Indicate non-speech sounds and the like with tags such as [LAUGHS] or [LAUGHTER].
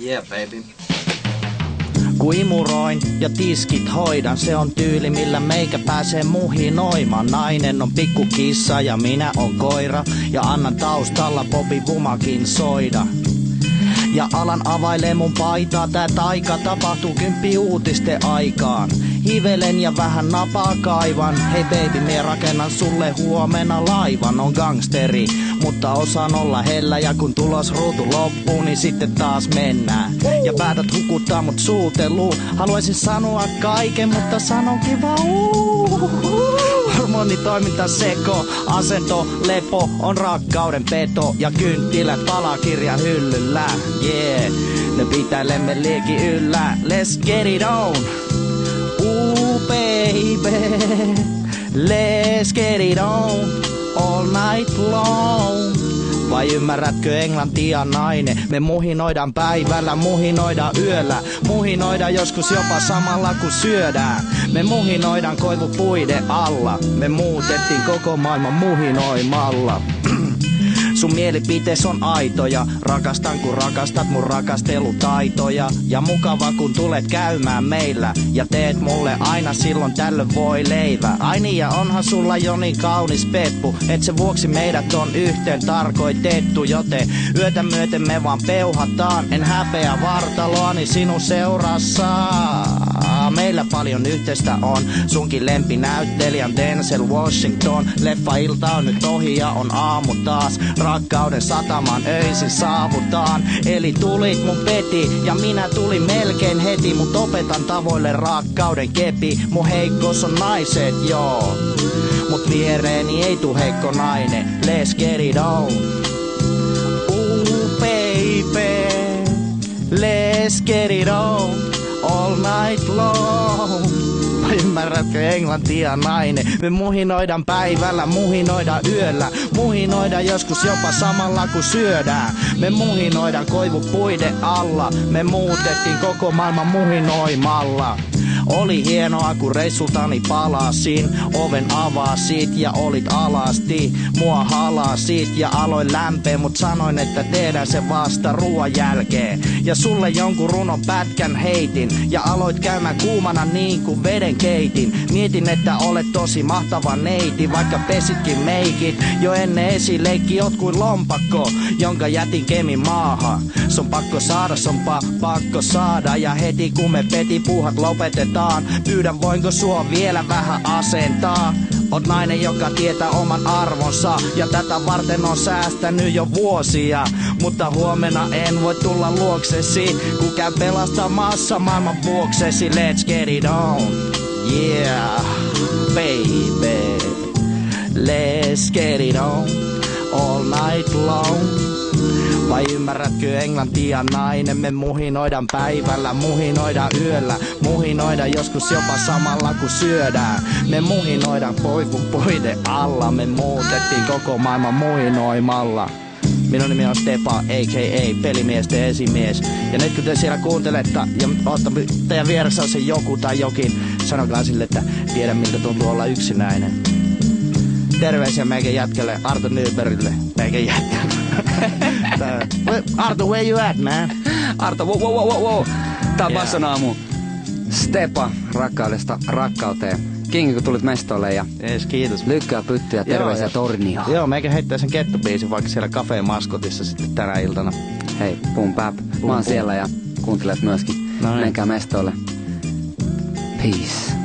Yeah, baby. Kun imuroin ja tiskit hoidan, se on tyyli millä meikä pääsee muhinoimaan. Nainen on pikkukissa ja minä on koira ja annan taustalla Bobby Bumakin soida. Ja alan availee mun paitaa, tää taika tapahtuu kymppi uutiste aikaan. Hivelen ja vähän napaa kaivan, hei baby mie rakennan sulle huomenna laivan, on gangsteri. Mutta osaan olla hellä ja kun tulos ruutu loppuu, niin sitten taas mennään. Ja päätät hukuttaa mut suutelu, haluaisin sanoa kaiken, mutta sanonkin vaan. Hormonitoiminta seko, asento, lepo on rakkauden peto ja kynttilät palakirja hyllyllä. Yeah, ne pitäilemme lieki yllä. Let's get it on. Baby, let's get it on all night long. Vai ymmärrätkö englantia nainen? Me muhinoidaan päivällä, muhinoidaan yöllä. Muhinoidaan joskus jopa samalla kun syödään. Me muhinoidaan koivupuiden alla. Me muutettiin koko maailman muhinoimalla [CLEARS THROAT] Sun mielipitees on aitoja, rakastan kun rakastat mun rakastelutaitoja. Ja mukava kun tulet käymään meillä ja teet mulle aina silloin tällöin voi leivä. Ai niin ja onhan sulla jo niin kaunis peppu, et se vuoksi meidät on yhteen tarkoitettu. Joten yötä myöten me vaan peuhataan, en häpeä vartaloani sinun seurassa. Meillä paljon yhteistä on, sunkin lempinäyttelijän Denzel Washington. Leffa-ilta on nyt ohi ja on aamu taas. Rakkauden sataman öisin saavutaan. Eli tulit mun peti ja minä tulin melkein heti. Mut opetan tavoille rakkauden kepi. Mun heikkous on naiset, joo. Mut viereeni ei tuu heikko nainen. Let's get it on. Ooh, baby. Let's get it on ymmärrätkö englantia nainen? Me muhinoidaan päivällä, muhinoidaan yöllä. Muhinoidaan joskus jopa samalla kun syödään. Me muhinoidaan koivupuiden alla. Me muutettiin koko maailman muhinoimalla. Oli hienoa kun reissultani palasin Oven avasit ja olit alasti Mua halasit ja aloin lämpeä Mut sanoin että tehdään se vasta ruoan jälkeen Ja sulle jonkun runon pätkän heitin Ja aloit käymään kuumana niin kuin veden keitin Mietin että olet tosi mahtava neiti Vaikka pesitkin meikit. Jo ennen esileikki oot kuin lompakko Jonka jätin kemin maahan. Se on pakko saada, se on pa- pakko saada. Ja heti kun me peti puhat lopetetaan. Pyydän voinko sua vielä vähän asentaa? Oot nainen, joka tietää oman arvonsa. Ja tätä varten on säästänyt jo vuosia. Mutta huomenna en voi tulla luoksesi Kun käyn pelastamassa maailman vuoksesi. Let's get it on Yeah, baby Let's get it on All night long vai ymmärrätkö englantia nainen? Me muhinoidaan päivällä, muhinoidaan yöllä Muhinoidaan joskus jopa samalla kun syödään Me muhinoidaan poikun poide alla Me muutettiin koko maailman muhinoimalla Minun nimi on Stepa, a.k.a. pelimiesten esimies. Ja nyt kun te siellä kuuntelette ja ootte, teidän vieressä on se joku tai jokin, sanokaa sille, että tiedä miltä tuntuu olla yksinäinen. Terveisiä meidän jätkälle, Arto Nybergille, meidän jätkälle. [LAUGHS] Arto, where you at, man? Arto, wow, wow, wow, wow. Tää on Basson aamu. Stepa rakkaudesta rakkauteen. Kingi, kun tulit mestolle ja Ees, kiitos. lykkää pyttyä terveisiä ja- tornioon. Joo, meikä heittää sen kettobiisin vaikka siellä Cafe Maskotissa sitten tänä iltana. Hei, pum päp. Mä oon siellä ja kuuntelet myöskin. No niin. Menkää mestolle. Peace.